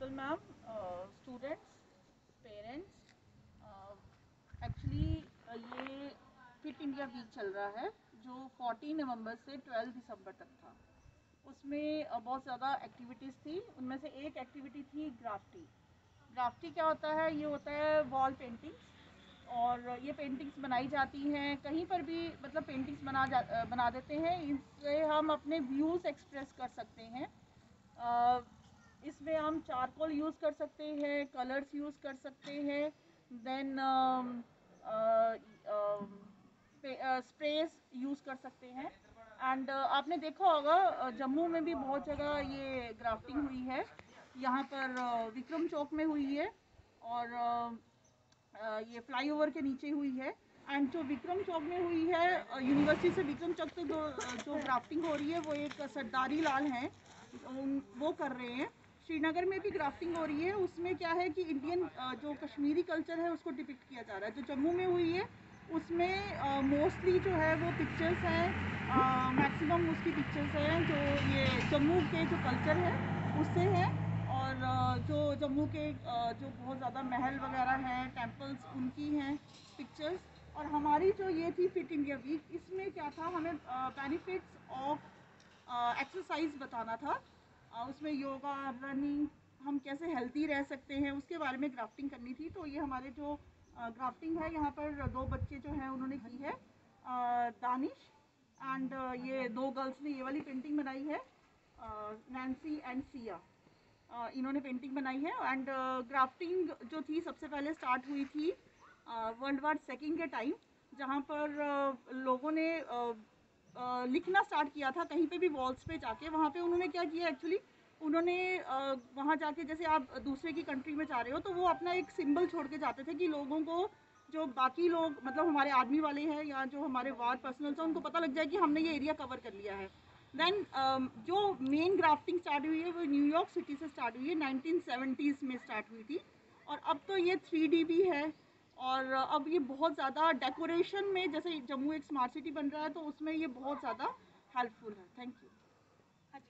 Principal ma'am students parents actually ये fit India week चल रहा है जो 14 नवंबर से 12 दिसंबर तक था। उसमें uh, बहुत ज़्यादा एक्टिविटीज़ थी उनमें से एक एक्टिविटी थी ग्राफ्टी ग्राफ्टी क्या होता है? ये होता है वॉल पेंटिंग्स और ये पेंटिंग्स बनाई जाती हैं। कहीं पर भी मतलब पेंटिंग्स बना जा बना देते हैं। इससे हम अपने व्यूज़ एक्सप्रेस कर सकते हैं। Uh, इसमें हम चारकोल यूज़ कर सकते हैं कलर्स यूज़ कर सकते हैं देन स्प्रेस यूज़ कर सकते हैं। एंड uh, आपने देखा होगा जम्मू में भी बहुत जगह ये ग्राफ्टिंग हुई है। यहाँ पर uh, विक्रम चौक में हुई है और uh, ये फ्लाईओवर के नीचे हुई है। एंड जो विक्रम चौक में हुई है यूनिवर्सिटी से विक्रम चौक तक जो ग्राफ्टिंग हो रही है वो एक सरदारी लाल हैं। वो कर रहे हैं। श्रीनगर में भी ग्राफ्टिंग हो रही है। उसमें क्या है कि इंडियन जो कश्मीरी कल्चर है, उसको डिपिक्ट किया जा रहा है। जो जम्मू में हुई है, उसमें मोस्टली जो है वो पिक्चर्स हैं मैक्सिमम उसकी पिक्चर्स हैं, जो ये जम्मू के जो कल्चर है, उससे है। और जो जम्मू के जो बहुत ज़्यादा महल वगैरह हैं टेम्पल्स उनकी हैं पिक्चर्स और हमारी जो ये थी फिट इंडिया वीक इसमें क्या था? हमें बेनिफिट्स ऑफ़ एक्सरसाइज बताना था। उसमें योगा, रनिंग, हम कैसे हेल्थी रह सकते हैं, उसके बारे में ग्राफ्टिंग करनी थी। तो ये हमारे जो ग्राफ्टिंग है, यहाँ पर दो बच्चे जो हैं, उन्होंने की है दानिश एंड ये दो गर्ल्स ने ये वाली पेंटिंग बनाई है नैन्सी एंड सिया इन्होंने पेंटिंग बनाई है एंड ग्राफ्टिंग जो थी, सबसे पहले स्टार्ट हुई थी वर्ल्ड वार सेकेंड के टाइम जहाँ पर लोगों ने लिखना स्टार्ट किया था, कहीं पे भी वॉल्स पे जाके, वहाँ पे उन्होंने क्या किया एक्चुअली उन्होंने वहाँ जाके जैसे आप दूसरे की कंट्री में जा रहे हो तो वो अपना एक सिंबल छोड़ के जाते थे कि लोगों को, जो बाकी लोग मतलब हमारे आर्मी वाले हैं या जो हमारे वार पर्सनल हैं, उनको पता लग जाए कि हमने ये एरिया कवर कर लिया है। देन जो मेन ग्राफ्टिंग स्टार्ट हुई है, वो न्यूयॉर्क सिटी से स्टार्ट हुई है नाइनटीन में स्टार्ट हुई थी। और अब तो ये थ्री भी है। और अब ये बहुत ज़्यादा डेकोरेशन में जैसे जम्मू एक स्मार्ट सिटी बन रहा है तो उसमें ये बहुत ज़्यादा हेल्पफुल है। Thank you